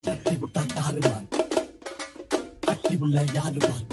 தட்டி விட்டா தாறுவான் தட்டி உள்ள யாருவான்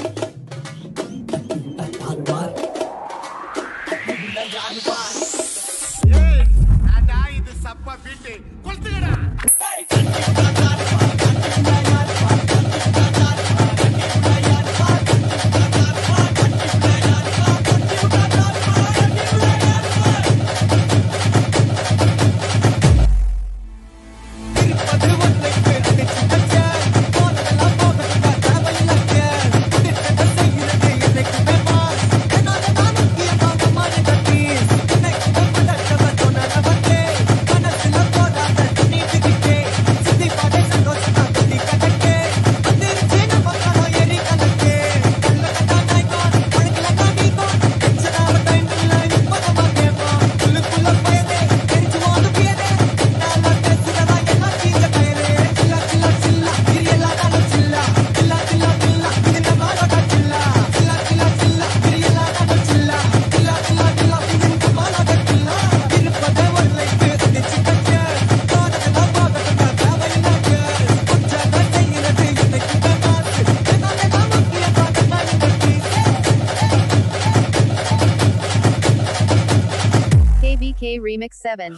KBK Remix 7.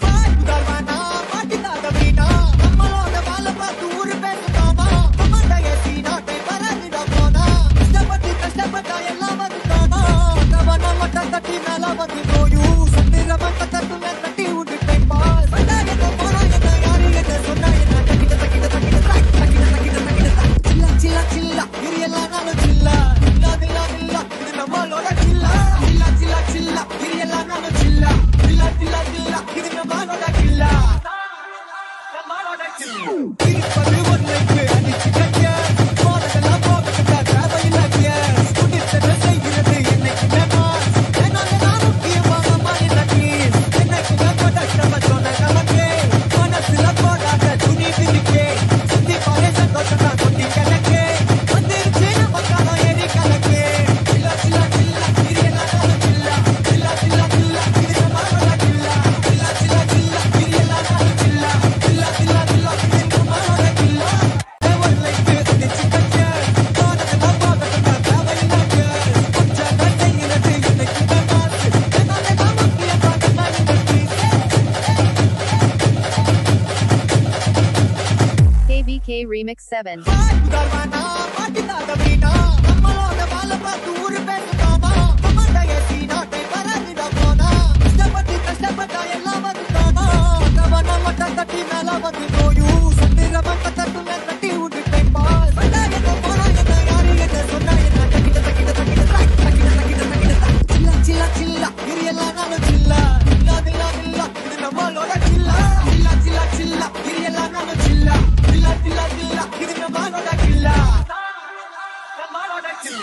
Remix 7.